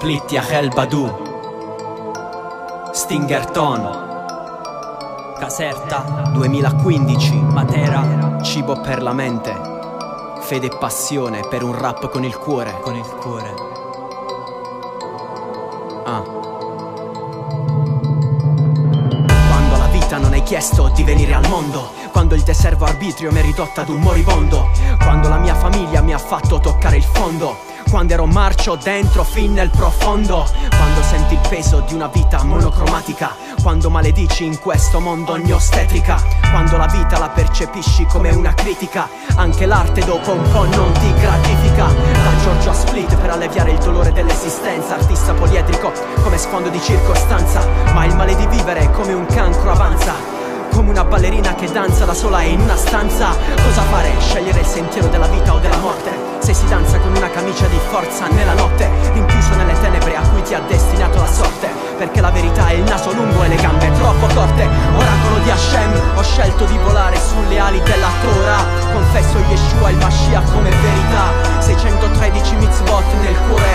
Afflitti a El Badu. Stingerton Caserta 2015 Matera Cibo per la mente. Fede e passione per un rap con il cuore. Con il cuore. Ah. Quando alla vita non hai chiesto di venire al mondo Quando il te servo arbitrio mi è ridotto ad un moribondo Quando la mia famiglia mi ha fatto toccare il fondo quando ero marcio dentro fin nel profondo. Quando senti il peso di una vita monocromatica. Quando maledici in questo mondo ogni ostetrica Quando la vita la percepisci come una critica. Anche l'arte dopo un po' non ti gratifica. Da Giorgio a Split per alleviare il dolore dell'esistenza. Artista poliedrico come sfondo di circostanza. Ma il male di vivere come un cancro avanza come una ballerina che danza da sola in una stanza. Cosa fare? Scegliere il sentiero della vita o della morte. Se si danza con una camicia di forza nella notte Rinchiuso nelle tenebre a cui ti ha destinato la sorte. Perché la verità è il naso lungo e le gambe troppo corte. Oracolo di Hashem, ho scelto di volare sulle ali della Torah. Confesso Yeshua il Mashiach come verità. 613 mitzvot nel cuore